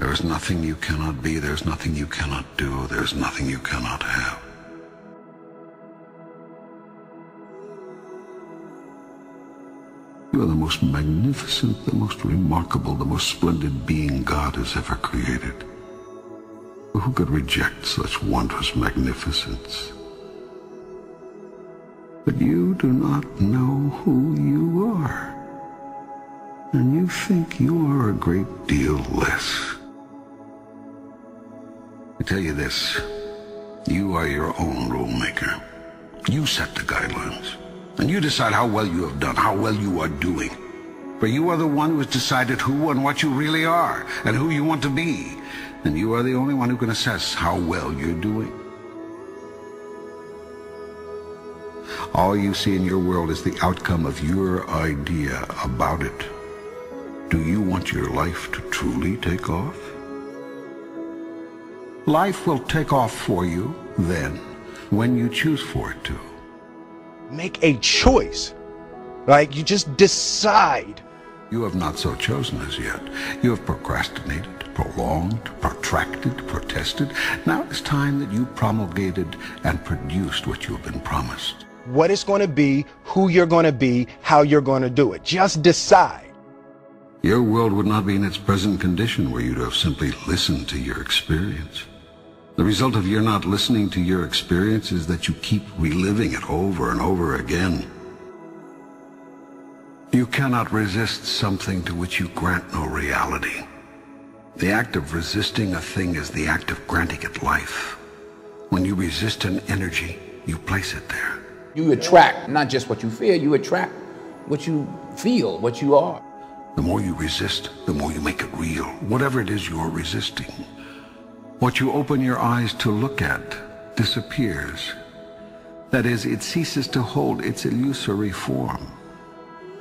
There is nothing you cannot be, there's nothing you cannot do, there's nothing you cannot have. You are the most magnificent, the most remarkable, the most splendid being God has ever created. Who could reject such wondrous magnificence? But you do not know who you are. And you think you are a great deal less. I tell you this, you are your own rule maker. You set the guidelines. And you decide how well you have done, how well you are doing. For you are the one who has decided who and what you really are, and who you want to be. And you are the only one who can assess how well you're doing. All you see in your world is the outcome of your idea about it. Do you want your life to truly take off? Life will take off for you then, when you choose for it to make a choice. Like you just decide. You have not so chosen as yet. You have procrastinated, prolonged, protracted, protested. Now it's time that you promulgated and produced what you have been promised. What it's going to be, who you're going to be, how you're going to do it. Just decide. Your world would not be in its present condition were you to have simply listened to your experience. The result of your not listening to your experience is that you keep reliving it over and over again. You cannot resist something to which you grant no reality. The act of resisting a thing is the act of granting it life. When you resist an energy, you place it there. You attract not just what you fear, you attract what you feel, what you are. The more you resist, the more you make it real, whatever it is you're resisting. What you open your eyes to look at disappears. That is, it ceases to hold its illusory form.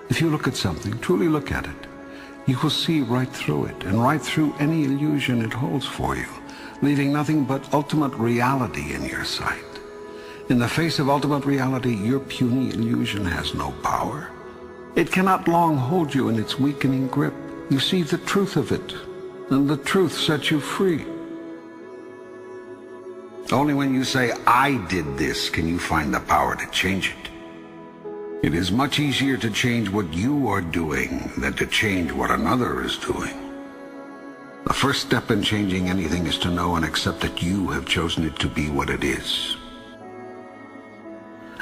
If you look at something, truly look at it, you will see right through it and right through any illusion it holds for you, leaving nothing but ultimate reality in your sight. In the face of ultimate reality, your puny illusion has no power. It cannot long hold you in its weakening grip. You see the truth of it, and the truth sets you free. Only when you say, I did this, can you find the power to change it. It is much easier to change what you are doing than to change what another is doing. The first step in changing anything is to know and accept that you have chosen it to be what it is.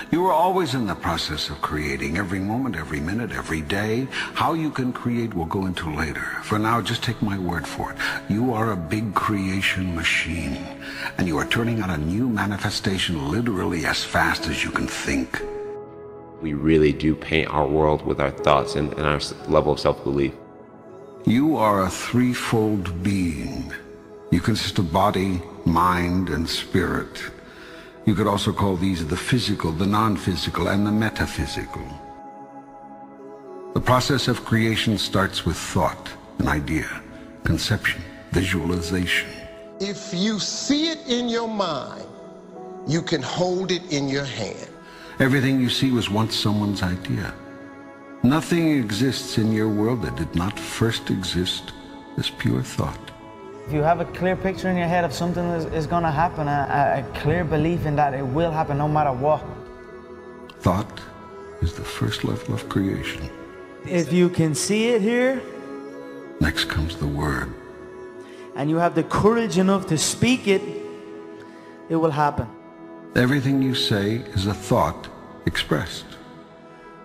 You are always in the process of creating, every moment, every minute, every day. How you can create we'll go into later. For now, just take my word for it. You are a big creation machine, and you are turning out a new manifestation literally as fast as you can think. We really do paint our world with our thoughts and, and our level of self-belief. You are a threefold being. You consist of body, mind, and spirit. You could also call these the physical, the non-physical, and the metaphysical. The process of creation starts with thought, an idea, conception, visualization. If you see it in your mind, you can hold it in your hand. Everything you see was once someone's idea. Nothing exists in your world that did not first exist as pure thought. If you have a clear picture in your head of something is, is going to happen, a, a clear belief in that it will happen no matter what. Thought is the first level of creation. If you can see it here, next comes the word. And you have the courage enough to speak it, it will happen. Everything you say is a thought expressed.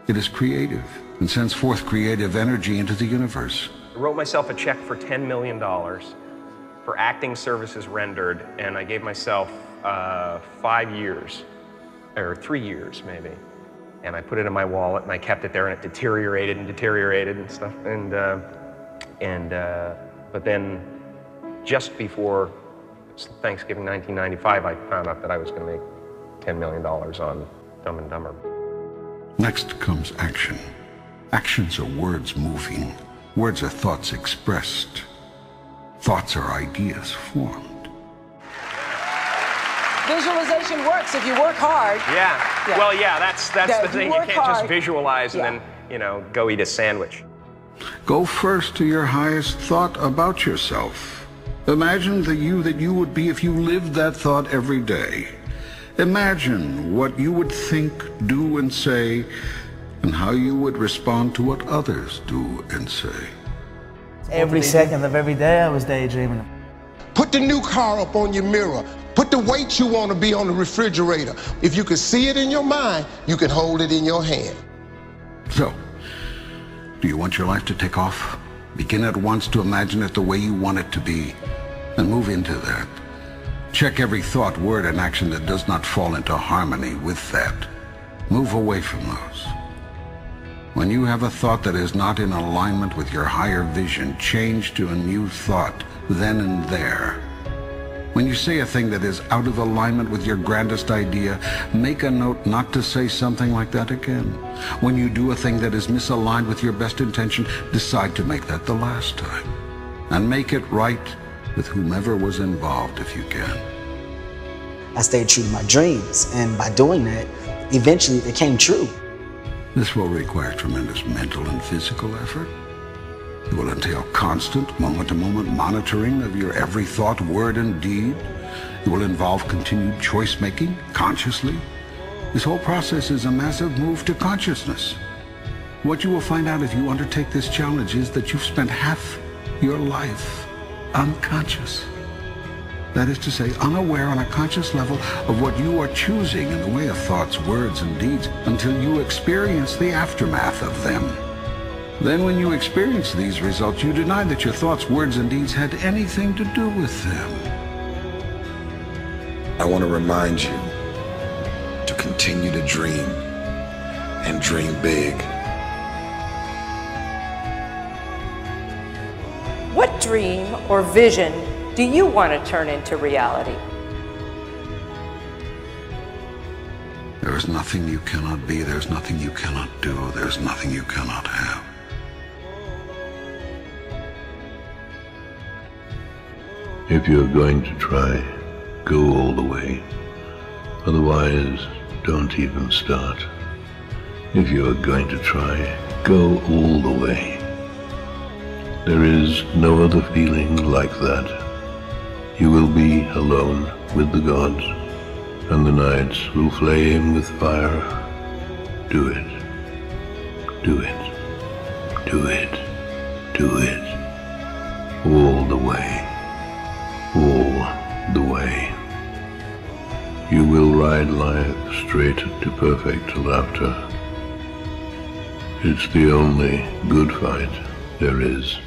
It is creative and sends forth creative energy into the universe. I wrote myself a check for $10 million for acting services rendered, and I gave myself uh, five years, or three years maybe. And I put it in my wallet, and I kept it there, and it deteriorated and deteriorated and stuff. And uh, and uh, but then, just before Thanksgiving 1995, I found out that I was going to make $10 million on Dumb and Dumber. Next comes action. Actions are words moving. Words are thoughts expressed. Thoughts are ideas formed. Visualization works if you work hard. Yeah. yeah. Well, yeah, that's that's yeah, the thing. You, you can't hard. just visualize yeah. and then, you know, go eat a sandwich. Go first to your highest thought about yourself. Imagine the you that you would be if you lived that thought every day. Imagine what you would think, do, and say, and how you would respond to what others do and say. Every second of every day I was daydreaming. Put the new car up on your mirror. Put the weight you want to be on the refrigerator. If you can see it in your mind, you can hold it in your hand. So, do you want your life to take off? Begin at once to imagine it the way you want it to be, and move into that. Check every thought, word, and action that does not fall into harmony with that. Move away from those. When you have a thought that is not in alignment with your higher vision, change to a new thought, then and there. When you say a thing that is out of alignment with your grandest idea, make a note not to say something like that again. When you do a thing that is misaligned with your best intention, decide to make that the last time. And make it right with whomever was involved if you can. I stayed true to my dreams, and by doing that, eventually they came true. This will require tremendous mental and physical effort. It will entail constant, moment-to-moment monitoring of your every thought, word, and deed. It will involve continued choice-making, consciously. This whole process is a massive move to consciousness. What you will find out if you undertake this challenge is that you've spent half your life unconscious. That is to say, unaware on a conscious level of what you are choosing in the way of thoughts, words, and deeds until you experience the aftermath of them. Then when you experience these results, you deny that your thoughts, words, and deeds had anything to do with them. I want to remind you to continue to dream and dream big. What dream or vision do you want to turn into reality? There is nothing you cannot be, there's nothing you cannot do, there's nothing you cannot have. If you're going to try, go all the way. Otherwise, don't even start. If you are going to try, go all the way. There is no other feeling like that. You will be alone with the gods, and the nights will flame with fire. Do it. Do it. Do it. Do it. All the way. All the way. You will ride life straight to perfect laughter. It's the only good fight there is.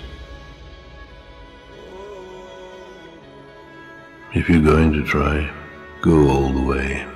If you're going to try, go all the way.